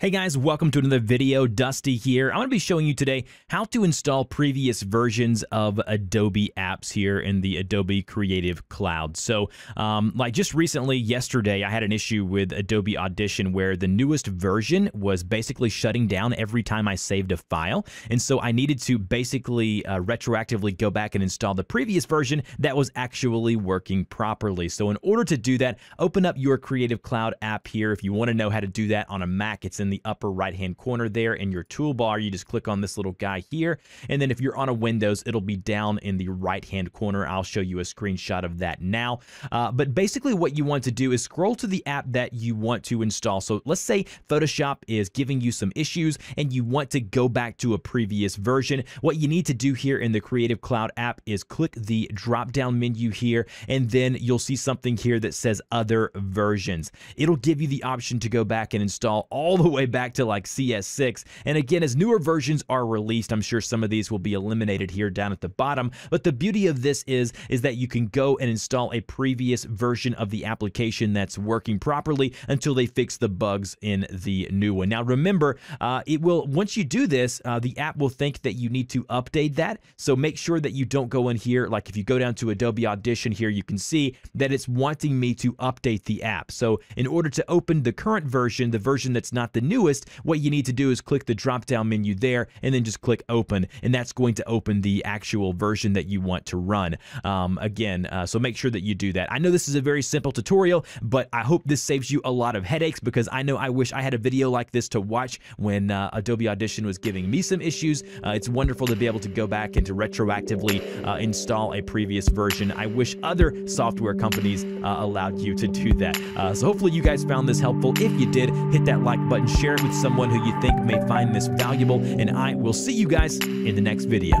Hey guys, welcome to another video. Dusty here. I'm going to be showing you today how to install previous versions of Adobe apps here in the Adobe Creative Cloud. So, um, like just recently, yesterday, I had an issue with Adobe Audition where the newest version was basically shutting down every time I saved a file. And so I needed to basically uh, retroactively go back and install the previous version that was actually working properly. So in order to do that, open up your Creative Cloud app here. If you want to know how to do that on a Mac, it's in in the upper right hand corner there in your toolbar. You just click on this little guy here. And then if you're on a Windows, it'll be down in the right hand corner. I'll show you a screenshot of that now. Uh, but basically what you want to do is scroll to the app that you want to install. So let's say Photoshop is giving you some issues and you want to go back to a previous version. What you need to do here in the Creative Cloud app is click the drop down menu here and then you'll see something here that says other versions. It'll give you the option to go back and install all the way way back to like CS6. And again, as newer versions are released, I'm sure some of these will be eliminated here down at the bottom. But the beauty of this is, is that you can go and install a previous version of the application that's working properly until they fix the bugs in the new one. Now, remember, uh, it will once you do this, uh, the app will think that you need to update that. So make sure that you don't go in here. Like if you go down to Adobe Audition here, you can see that it's wanting me to update the app. So in order to open the current version, the version that's not the newest, what you need to do is click the drop down menu there and then just click open. And that's going to open the actual version that you want to run. Um, again, uh, so make sure that you do that. I know this is a very simple tutorial, but I hope this saves you a lot of headaches because I know I wish I had a video like this to watch when uh, Adobe Audition was giving me some issues. Uh, it's wonderful to be able to go back and to retroactively uh, install a previous version. I wish other software companies uh, allowed you to do that. Uh, so hopefully you guys found this helpful. If you did, hit that like button, share it with someone who you think may find this valuable, and I will see you guys in the next video.